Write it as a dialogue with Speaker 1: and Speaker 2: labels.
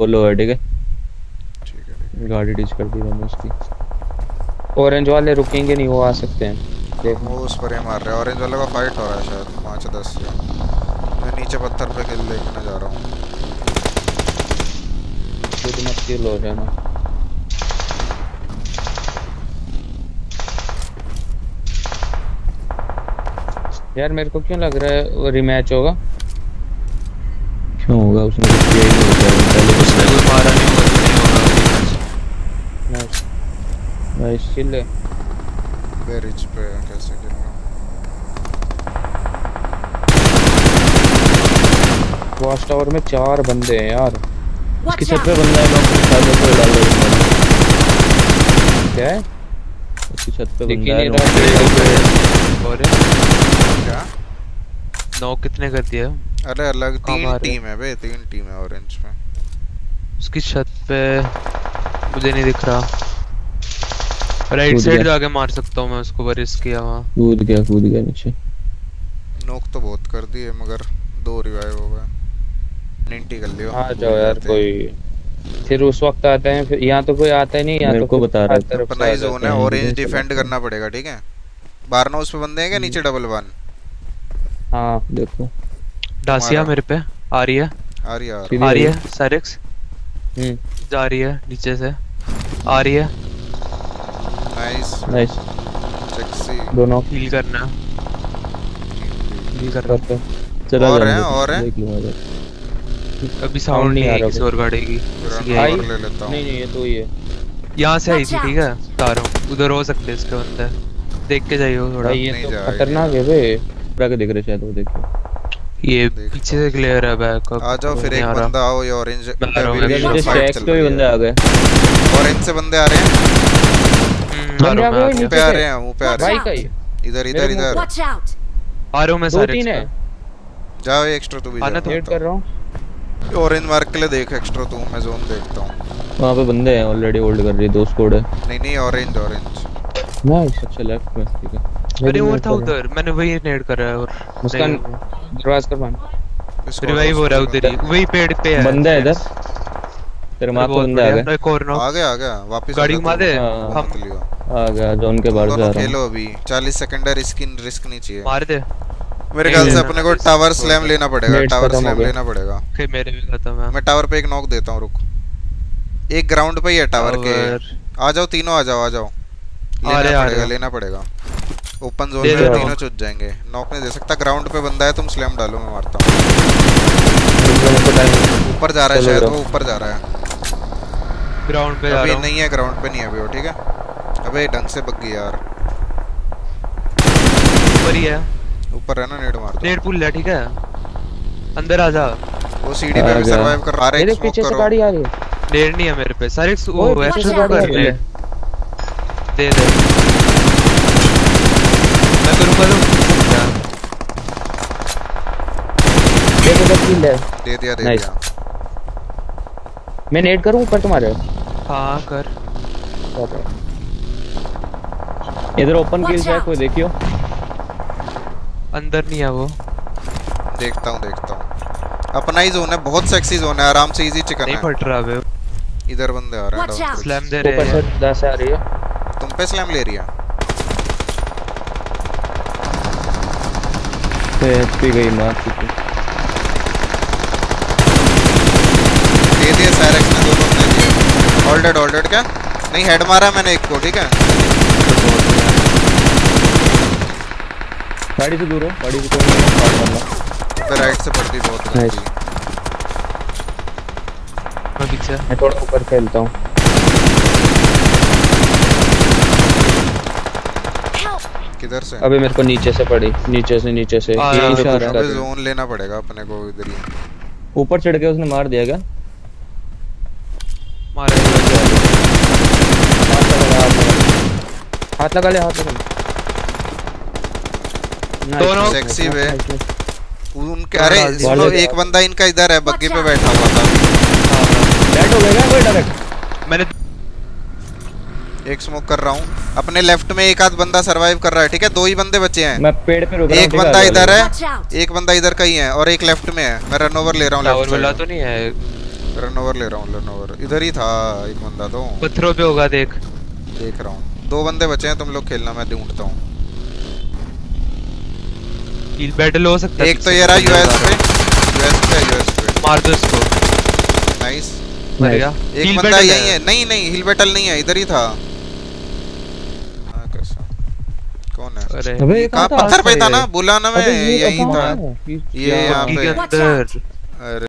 Speaker 1: बोलो है ठीक है?
Speaker 2: है
Speaker 1: गाड़ी डिच कर दी मैंने उसकी।
Speaker 3: ऑरेंज वाले रुकेंगे नहीं वो आ सकते हैं। देख।
Speaker 2: वो उस पर ही मार रहे हैं। ऑरेंज वाले का फाइट हो रहा है शायद पाँच दस मैं नीचे पत्थर पे किल देखने जा रहा हूँ।
Speaker 3: खुद मत किल हो जाना। यार मेरे को क्यों लग रहा है वो रिमैच होगा?
Speaker 1: क्यों होगा उसने कुछ किया ही नहीं होगा पहले
Speaker 4: उसने कोई मारा नहीं होगा तो नहीं होगा।
Speaker 1: नाइस
Speaker 3: किल है।
Speaker 2: रिच पे कैसे गिर रहा हूँ
Speaker 3: वॉच टावर में चार बंदे हैं यार।
Speaker 1: उसकी छत पे बंदा है? नॉक साले को डाल दो
Speaker 3: क्या है?
Speaker 1: उसकी छत पे बंदा है?
Speaker 3: नहीं
Speaker 4: और
Speaker 2: क्या?
Speaker 4: नौ कितने कर दिया?
Speaker 2: अरे अलग तीन टीम है बे तीन टीम है ऑरेंज पे
Speaker 4: उसकी छत पे मुझे नहीं दिख रहा। राइट साइड जाके मार सकता हूँ मैं उसको पर रिस्क किया वहाँ
Speaker 1: कूद गया कूद गया नीचे।
Speaker 2: नोक तो बहुत कर दिए मगर दो रिवाइव हो गए। निंटी कर लियो।
Speaker 3: आ जाओ यार कोई फिर उस वक्त आते हैं फिर यहाँ तो कोई आता ही नहीं यहाँ तो
Speaker 1: को बता रहा
Speaker 3: से
Speaker 2: अपना ही जोन है ऑरेंज डिफेंड करना पड़ेगा ठीक है? बारना उस पे बंदे हैं क्या नीचे डबल वन
Speaker 3: हैं। हाँ
Speaker 1: देखो।
Speaker 4: डासिया मेरे। पे आ रही है।
Speaker 2: आ रही है आ रही
Speaker 4: रही। है साइरेक्स
Speaker 3: हम्म।
Speaker 4: जा रही है नीचे से। आ रही है।
Speaker 2: नाइस
Speaker 1: नाइस
Speaker 2: सेक्सी
Speaker 3: दोनों।
Speaker 4: हील करना। हील करना।
Speaker 3: करते
Speaker 1: चला
Speaker 2: और हैं, और हैं?
Speaker 1: देख लूँगा।
Speaker 4: अभी साउंड नहीं
Speaker 3: आ रहा
Speaker 4: किसी। और गाड़ी की।
Speaker 2: फिर
Speaker 4: किसी की आई।
Speaker 2: ले लेता हूँ।
Speaker 3: नहीं नहीं ये तो ही है
Speaker 4: यहाँ से आई थी ठीक है? बता रहा हूँ। उधर हो सकते हैं इसके बंदे देख के जाइए थोड़ा।
Speaker 3: ये
Speaker 2: नहीं
Speaker 3: तो
Speaker 2: जा
Speaker 3: खतरनाक है बे
Speaker 1: पूरा के देख रहे शायद वो देखो।
Speaker 4: ये पीछे से क्लियर है बैक
Speaker 2: आ जाओ फिर एक बंदा आओ ये ऑरेंज
Speaker 4: मैं आ रहा हूँ,
Speaker 1: बंदे आ गए।
Speaker 2: ऑरेंज से बंदे आ रहे हैं?
Speaker 3: बंदे आ गए
Speaker 2: मुँह
Speaker 3: नीचे
Speaker 2: पे आ रहे हैं मुँह पे आ रहे हैं।
Speaker 3: का
Speaker 2: इधर इधर इधर!
Speaker 4: आ रहा हूँ मैं सारे
Speaker 3: तीन है
Speaker 2: जाओ एक्स्ट्रा तू भी
Speaker 4: आना
Speaker 2: जा
Speaker 3: वेट कर रहा हूँ।
Speaker 2: ऑरेंज मार्क के लिए देख एक्स्ट्रा तू मैं जोन देखता हूँ।
Speaker 1: वहाँ पे बंदे हैं ऑलरेडी होल्ड कर रही है दो स्कोड है।
Speaker 2: नहीं नहीं ऑरेंज ऑरेंज
Speaker 3: नाइस
Speaker 1: अच्छा लेफ़्ट में ठीक है।
Speaker 4: अरे वो था उधर मैंने वही नेड करा है और
Speaker 3: मुस्कान दरवाज़ा कर बंद
Speaker 4: रिवाइव हो रहा है उधर ही। वही पेड़ पे है।
Speaker 1: बंदा है इधर? तेरे माँ को बंदा आ गया
Speaker 4: एक और
Speaker 2: आ गया आ गया वापस
Speaker 4: गाड़ी घुमा दे।
Speaker 1: हाँ,
Speaker 4: हम
Speaker 1: आ गया जोन के बाहर
Speaker 2: दोनों
Speaker 1: रहा हूँ।
Speaker 2: खेलो अभी। 40 सेकंड है रिस्क रिस्क नहीं चाहिए
Speaker 4: मार दे।
Speaker 2: मेरे ख्याल से अपने को टावर स्लैम लेना पड़ेगा टावर स्लैम लेना पड़ेगा।
Speaker 4: कि मेरे भी खत्म है।
Speaker 2: मैं टावर पे एक नॉक देता हूँ रुक। एक ग्राउंड पे ही है टावर के। आ जाओ तीनों आ जाओ आ जाओ। लेना पड़ेगा लेना पड़ेगा। ओपन जोन में तीनों। चुट जाएँगे। नॉक नहीं दे सकता ग्राउंड पे बंदा है तुम स्लैम डालो मैं मारता हूँ। ऊपर जा रहा है शायद वो ऊपर जा रहा है।
Speaker 4: ग्राउंड पे
Speaker 2: अभी नहीं है ग्राउंड पे नहीं है अभी वो ठीक है? अबे ढंग से बग्गी यार।
Speaker 4: ऊपर ही है।
Speaker 2: ऊपर है ना नेड मार दो।
Speaker 4: नेट पुल है ठीक है? अंदर आ जा।
Speaker 2: वो सीढ़ी पे भी सरवाइव कर रहा है
Speaker 3: मेरे
Speaker 2: स्मोक
Speaker 3: पीछे से
Speaker 2: करो।
Speaker 3: गाड़ी आ रही है।
Speaker 4: नेट नहीं है मेरे पे सारे वो ले
Speaker 3: है।
Speaker 4: दे दे। मैं करूँगा तो
Speaker 3: देखो बस किल है
Speaker 2: दे दिया दे
Speaker 3: Nice.
Speaker 2: दिया
Speaker 3: मैं नेट करूँ ऊपर तुम्हारे?
Speaker 4: हाँ कर।
Speaker 1: इधर ओपन किल है! कोई देखियो?
Speaker 4: अंदर नहीं है वो।
Speaker 2: देखता हूँ देखता हूँ। अपना ही जोन है बहुत सेक्सी जोन है आराम से इजी चिकन
Speaker 4: नहीं
Speaker 2: है।
Speaker 4: फट रहा बे
Speaker 2: इधर बंदे आ रहे हैं।
Speaker 4: स्लैम दे रहे
Speaker 3: ऊपर से
Speaker 4: हैं
Speaker 3: दस आ रही है।
Speaker 2: तुम पे स्लैम ले रही है।
Speaker 1: तो एचपी गई मार चुकी।
Speaker 2: दे दिए साइरेक्स ने दो बंदे दिए ऑल डेड क्या? नहीं हेड मारा मैंने एक को ठीक है?
Speaker 1: गाड़ी से दूर हो गाड़ी से मारना
Speaker 2: पे राइट से पड़ती बहुत. गंदी
Speaker 4: मैं पीछे।
Speaker 3: मैं थोड़ा ऊपर खेलता हूँ।
Speaker 2: किधर से?
Speaker 3: अबे मेरे को नीचे से पड़ी नीचे से नीचे से। से
Speaker 1: इशारा
Speaker 3: कर
Speaker 2: अबे जोन लेना पड़ेगा अपने को इधर ही।
Speaker 1: ऊपर चढ़ के उसने मार दिया क्या?
Speaker 4: मारा।
Speaker 3: हाथ लगा ले हाथ लगा ले।
Speaker 4: दोनों-
Speaker 3: nice,
Speaker 2: वे। उनके
Speaker 4: हाँ,
Speaker 2: अरे
Speaker 4: डाल
Speaker 2: एक बंदा इनका इधर है बग्गी पे बैठा हुआ था।
Speaker 1: डेड हो गया क्या कोई डायरेक्ट
Speaker 4: मैंने
Speaker 2: एक स्मोक कर रहा हूँ। अपने लेफ़्ट में एक आध बंदा सरवाइव कर रहा है ठीक है? दो ही बंदे बचे हैं।
Speaker 1: मैं पेड़ पे रुक रहा
Speaker 2: एक बंदा इधर है। एक बंदा इधर का ही है और एक लेफ़्ट में है। मैं रन ओवर ले रहा हूँ लेफ़्ट
Speaker 4: वाला तो नहीं है।
Speaker 2: रन ओवर ले रहा हूँ रन ओवर इधर ही था एक बंदा तो।
Speaker 4: पत्थरों पे होगा देख।
Speaker 2: देख रहा हूँ। दो बंदे बचे हैं तुम लोग खेलना मैं ढूंढता हूँ।
Speaker 4: बैटल हो सकता है
Speaker 2: एक तो ये रहा यूएस पे। यूएस पे यूएस पे।
Speaker 4: मार दो इसको।
Speaker 2: नाइस
Speaker 4: मर गया।
Speaker 2: एक बंदा यही।
Speaker 4: है।
Speaker 2: नहीं नहीं हिल बैटल नहीं है इधर ही था। कौन है?
Speaker 4: अरे
Speaker 1: अबे ये
Speaker 2: कहाँ
Speaker 1: कहाँ
Speaker 2: पत्थर पे था ना? बोला ना मैं यही था। ये यहाँ पे। अरे।